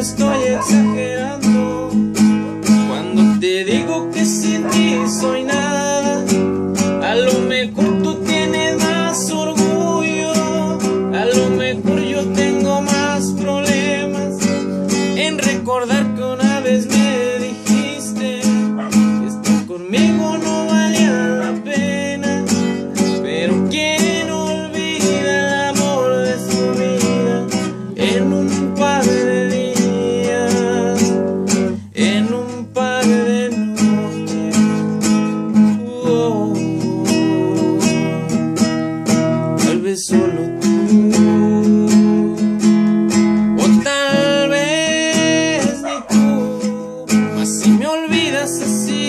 estoy exagerando cuando te digo que sin ti soy nada. A lo mejor tú tienes más orgullo, a lo mejor yo tengo más problemas en recordar que una vez me dijiste que estar conmigo no solo tú, o tal vez ni tú, mas si me olvidas así,